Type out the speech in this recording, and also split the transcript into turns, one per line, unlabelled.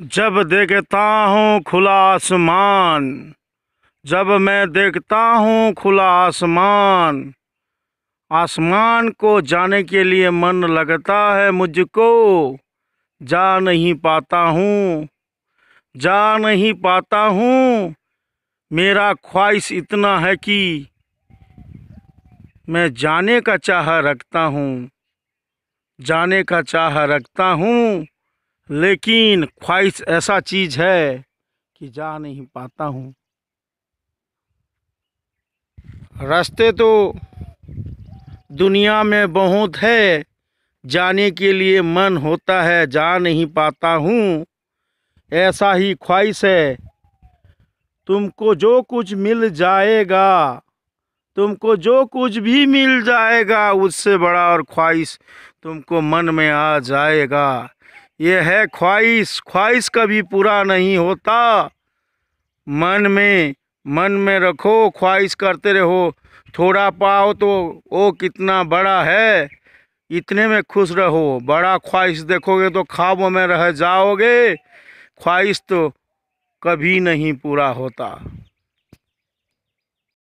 जब देखता हूँ खुला आसमान, जब मैं देखता हूँ खुला आसमान आसमान को जाने के लिए मन लगता है मुझको, जा नहीं पाता हूँ, जा नहीं पाता हूँ, मेरा ख्वाहिश इतना है कि मैं जाने का चाह रखता हूँ, जाने का चाह रखता हूँ। लेकिन ख्वाहिश ऐसा चीज़ है कि जा नहीं पाता हूँ। रास्ते तो दुनिया में बहुत है, जाने के लिए मन होता है, जा नहीं पाता हूँ। ऐसा ही ख्वाहिश है, तुमको जो कुछ मिल जाएगा, तुमको जो कुछ भी मिल जाएगा, उससे बड़ा और ख्वाहिश तुमको मन में आ जाएगा। ये है ख्वाहिश। ख्वाहिश कभी पूरा नहीं होता। मन में मन में रखो, ख्वाहिश करते रहो। थोड़ा पाओ तो वो कितना बड़ा है। इतने में खुश रहो। बड़ा ख्वाहिश देखोगे तो ख्वाबों में रह जाओगे। ख्वाहिश तो कभी नहीं पूरा होता।